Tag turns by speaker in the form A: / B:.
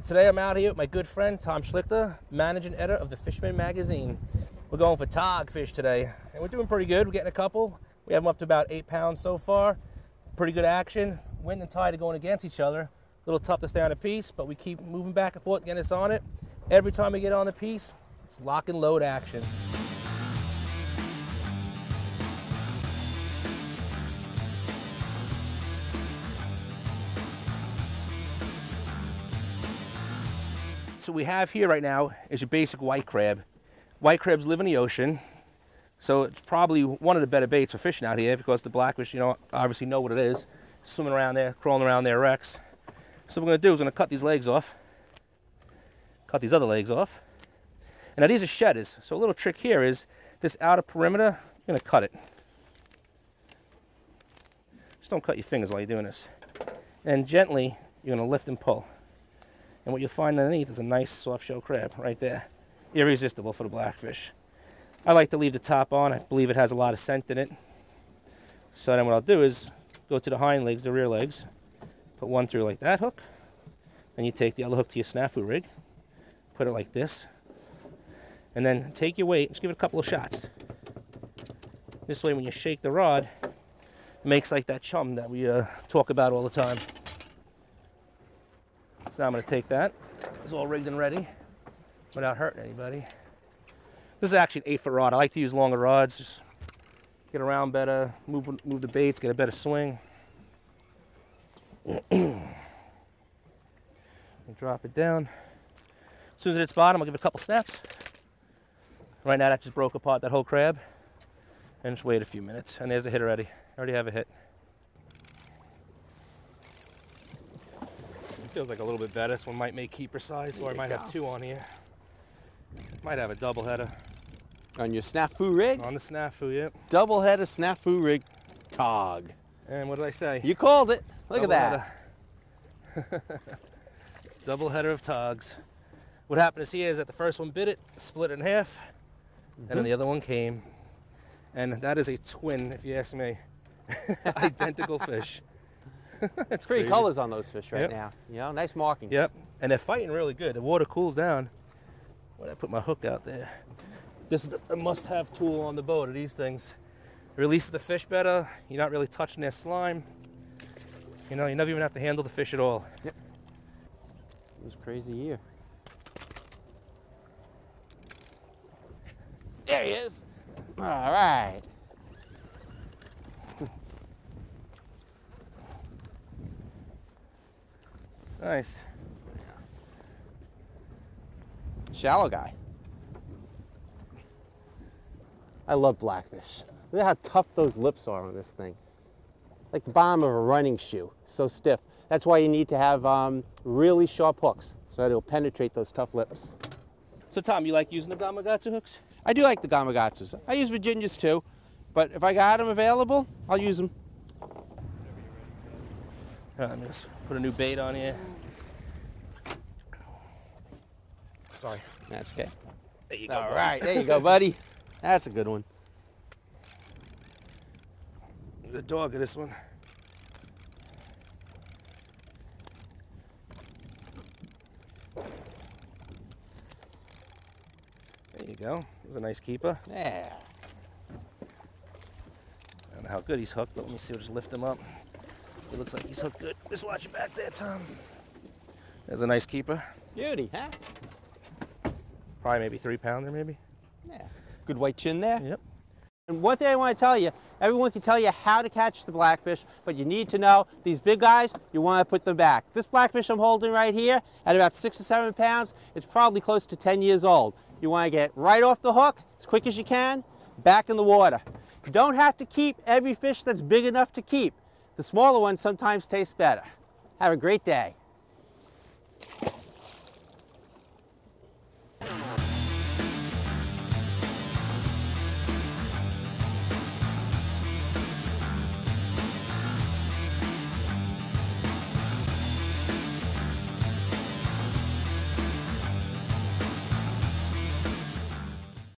A: today I'm out here with my good friend Tom Schlichter, managing editor of the Fisherman Magazine. We're going for tog fish today, and we're doing pretty good. We're getting a couple. We have them up to about eight pounds so far. Pretty good action. Wind and tide are going against each other. A little tough to stay on a piece, but we keep moving back and forth, getting us on it. Every time we get on the piece, it's lock and load action. So we have here right now is your basic white crab. White crabs live in the ocean, so it's probably one of the better baits for fishing out here because the blackfish, you know, obviously know what it is, swimming around there, crawling around their wrecks. So what we're gonna do is we're gonna cut these legs off, cut these other legs off. And now these are shedders, so a little trick here is this outer perimeter, you're gonna cut it. Just don't cut your fingers while you're doing this. And gently, you're gonna lift and pull. And what you'll find underneath is a nice soft shell crab right there. Irresistible for the blackfish. I like to leave the top on. I believe it has a lot of scent in it. So then what I'll do is go to the hind legs, the rear legs, put one through like that hook. Then you take the other hook to your snafu rig, put it like this. And then take your weight, just give it a couple of shots. This way when you shake the rod, it makes like that chum that we uh, talk about all the time. So now I'm to take that. It's all rigged and ready without hurting anybody. This is actually an eight foot rod. I like to use longer rods. Just get around better, move, move the baits, get a better swing. drop it down. As soon as it hits bottom, I'll give it a couple snaps. Right now, that just broke apart that whole crab. And just wait a few minutes. And there's a hit already. I already have a hit. Feels like a little bit better. This one might make keeper size, or I might have two on here. Might have a double header.
B: On your snafu rig?
A: On the snafu, yep.
B: Double header snafu rig tog.
A: And what did I say?
B: You called it. Look double at
A: that. double header of togs. What happened is here is that the first one bit it, split it in half, mm -hmm. and then mm-hmm. the other one came. And that is a twin, if you ask me. Identical fish.
B: it's Three colors on those fish right yep. now. You know, nice markings.
A: Yep. And they're fighting really good. The water cools down. When I put my hook out there. This is the must-have tool on the boat of these things. It releases the fish better. You're not really touching their slime. You know, you never even have to handle the fish at all.
B: Yep. It was crazy year. There he is. All right.
A: Nice.
B: Shallow guy. I love blackfish. Look at how tough those lips are on this thing. Like the bottom of a running shoe, so stiff. That's why you need to have um, really sharp hooks so that it'll penetrate those tough lips.
A: So Tom, you like using the Gamakatsu hooks?
B: I do like the Gamakatsus. I use Virginias too, but if I got them available, I'll use them.
A: Me just put a new bait on here. Sorry.
B: That's okay.
A: There you go.
B: All right, there you go, buddy. That's a good one.
A: The dog of this one. There you go. There's a nice keeper.
B: Yeah.
A: I don't know how good he's hooked, but let me see. I'll just lift him up. It looks like he's hooked good. Just watch it back there, Tom. There's a nice keeper.
B: Beauty, huh?
A: Probably maybe three pounder, maybe.
B: Yeah. Good white chin there.
A: Yep.
B: And one thing I want to tell you, everyone can tell you how to catch the blackfish, but you need to know these big guys, you want to put them back. This blackfish I'm holding right here, at about six or seven pounds, it's probably close to 10 years old. You want to get right off the hook, as quick as you can, back in the water. You don't have to keep every fish that's big enough to keep. The smaller ones sometimes taste better. Have a great day.